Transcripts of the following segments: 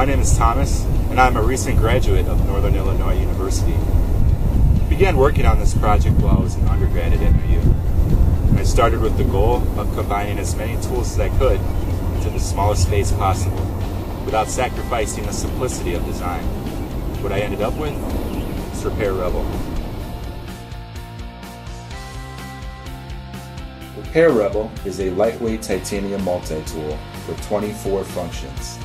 My name is Thomas, and I'm a recent graduate of Northern Illinois University. I began working on this project while I was an undergrad at NIU. I started with the goal of combining as many tools as I could into the smallest space possible, without sacrificing the simplicity of design. What I ended up with is Repair Rebel. Repair Rebel is a lightweight titanium multi-tool with 24 functions.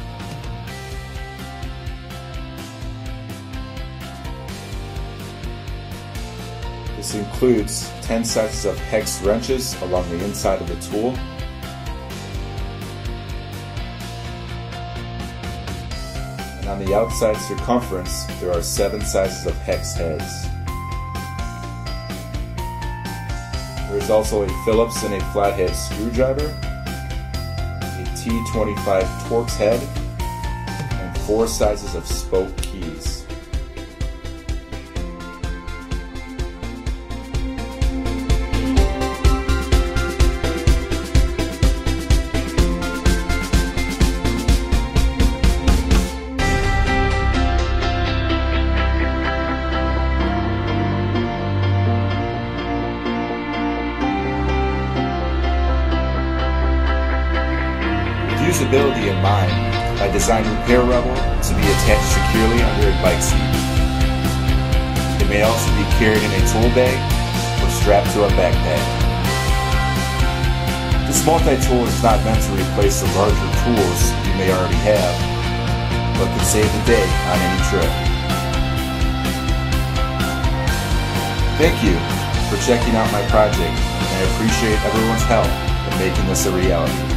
This includes 10 sizes of hex wrenches along the inside of the tool, and on the outside circumference there are 7 sizes of hex heads. There is also a Phillips and a flathead screwdriver, a T25 Torx head, and four sizes of spoke usability in mind, I designed Repair Rebel to be attached securely under a bike seat. It may also be carried in a tool bag or strapped to a backpack. This multi-tool is not meant to replace the larger tools you may already have, but can save the day on any trip. Thank you for checking out my project, and I appreciate everyone's help in making this a reality.